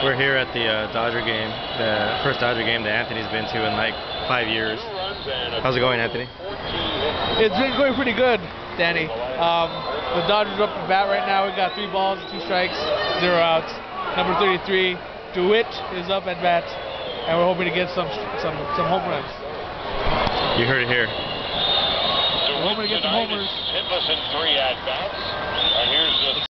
We're here at the uh, Dodger game, the first Dodger game that Anthony's been to in like five years. How's it going, Anthony? It's been going pretty good, Danny. Um, the Dodgers are up to bat right now. We've got three balls, two strikes, zero outs. Number 33, DeWitt is up at bat, and we're hoping to get some some some home runs. You heard it here. We're hoping to get some homers.